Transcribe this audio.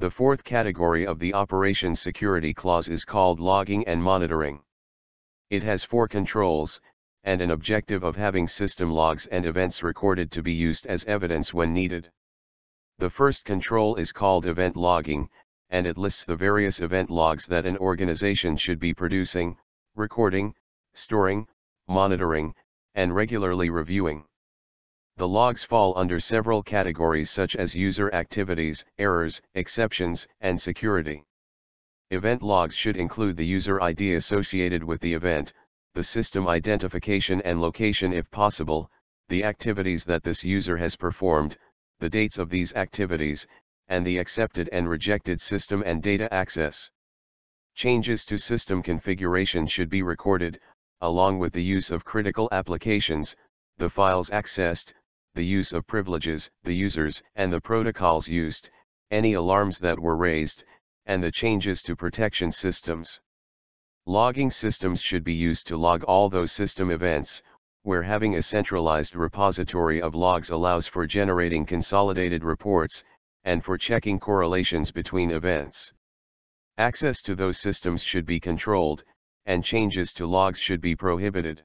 The fourth category of the Operations Security Clause is called logging and monitoring. It has four controls, and an objective of having system logs and events recorded to be used as evidence when needed. The first control is called event logging, and it lists the various event logs that an organization should be producing, recording, storing, monitoring, and regularly reviewing. The logs fall under several categories such as user activities, errors, exceptions, and security. Event logs should include the user ID associated with the event, the system identification and location if possible, the activities that this user has performed, the dates of these activities, and the accepted and rejected system and data access. Changes to system configuration should be recorded, along with the use of critical applications, the files accessed, the use of privileges, the users and the protocols used, any alarms that were raised, and the changes to protection systems. Logging systems should be used to log all those system events, where having a centralized repository of logs allows for generating consolidated reports, and for checking correlations between events. Access to those systems should be controlled, and changes to logs should be prohibited.